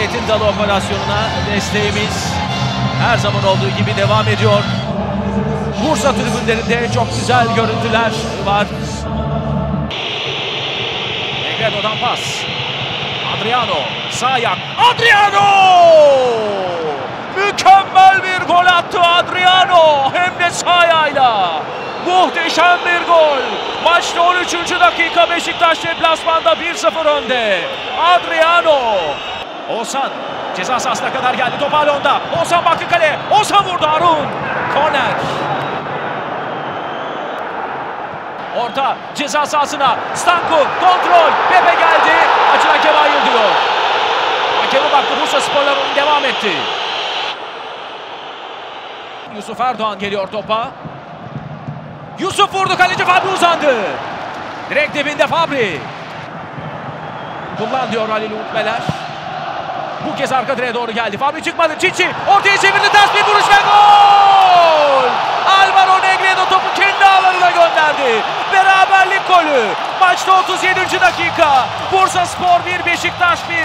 Dalı operasyonuna desteğimiz her zaman olduğu gibi devam ediyor. Bursa tribünlerinde çok güzel görüntüler var. Negredo'dan pas. Adriano sağ ayak. Adriano! Mükemmel bir gol attı Adriano. Hem de sağ ayağıyla. Muhteşem bir gol. Maçta 13. dakika Beşiktaş deplasmanda 1-0 önde. Adriano. Oğuzhan ceza sahasına kadar geldi. Top hala onda. Oğuzhan baktı kale. Oğuzhan vurdu Harun. Korner. Orta ceza sahasına. Stanku kontrol. Pepe geldi. Açın hakem hayır diyor. Hakeme baktı Bursa Sporlar oyun devam etti. Yusuf Erdoğan geliyor topa. Yusuf vurdu kaleci Fabri uzandı. Direkt dibinde Fabri. Kullan diyor Halil Umutmeler. Bu kez arka direğe doğru geldi. Fabri çıkmadı. Çiçi ortaya çevirdi. Ters bir vuruş ve gol! Alvaro Negredo topu kendi ağlarına gönderdi. Beraberlik golü. Maçta 37. dakika. Bursa Spor 1, Beşiktaş 1.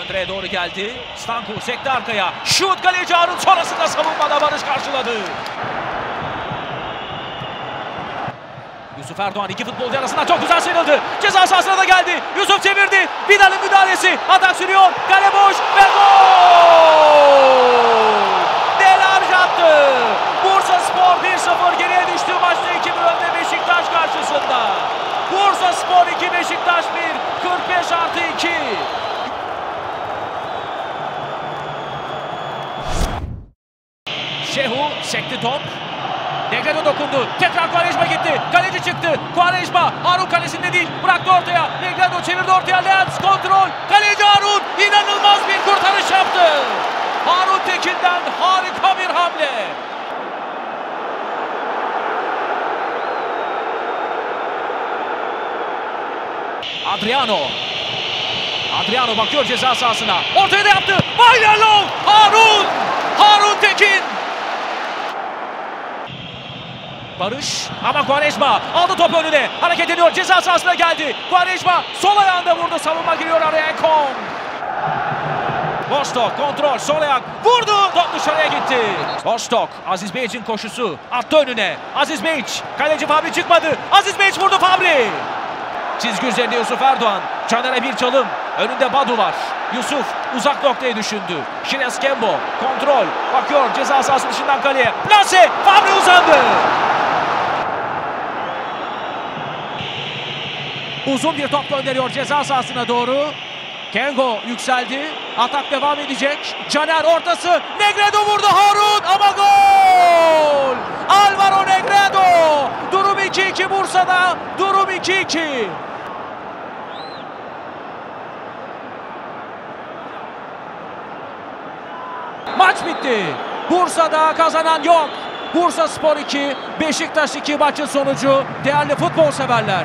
Öndre'ye doğru geldi. Stanku sekti arkaya. Şut kaleci Harun sonrasında savunmada Barış karşıladı. Yusuf Erdoğan iki futbolcu arasında çok güzel sıyrıldı. Ceza sahasına da geldi. Yusuf çevirdi. Vidal'in müdahalesi. Atak sürüyor. Kale boş ve gol! Delarj attı. Bursa Spor 1-0 geriye düştü. Maçta 2-1 önde Beşiktaş karşısında. Bursa Spor 2 Beşiktaş 1. 45 artı 2. Şehu sekti top. Negredo dokundu. Tekrar Quaresma gitti. Kaleci çıktı. Quaresma Harun kalesinde değil. Bıraktı ortaya. Negredo çevirdi ortaya. Lens kontrol. Kaleci Harun inanılmaz bir kurtarış yaptı. Harun Tekin'den harika bir hamle. Adriano. Adriano bakıyor ceza sahasına. Ortaya da yaptı. Harun. Harun Barış ama Quaresma aldı top önüne. Hareket ediyor. Ceza sahasına geldi. Quaresma sol ayağında vurdu. Savunma giriyor araya Ekon. Vostok kontrol sol ayak vurdu. Top dışarıya gitti. Vostok Aziz Beyç'in koşusu attı önüne. Aziz Beyç kaleci Fabri çıkmadı. Aziz Beyç vurdu Fabri. Çizgi üzerinde Yusuf Erdoğan. Caner'e bir çalım. Önünde Badu var. Yusuf uzak noktayı düşündü. Şines Kembo kontrol. Bakıyor ceza sahası dışından kaleye. Plase Fabri uzandı. Uzun bir top gönderiyor ceza sahasına doğru. Kengo yükseldi. Atak devam edecek. Caner ortası. Negredo vurdu Harun ama gol! Alvaro Negredo. Durum 2-2 Bursa'da. Durum 2-2. Maç bitti. Bursa'da kazanan yok. Bursa Spor 2, Beşiktaş 2 maçın sonucu. Değerli futbol severler.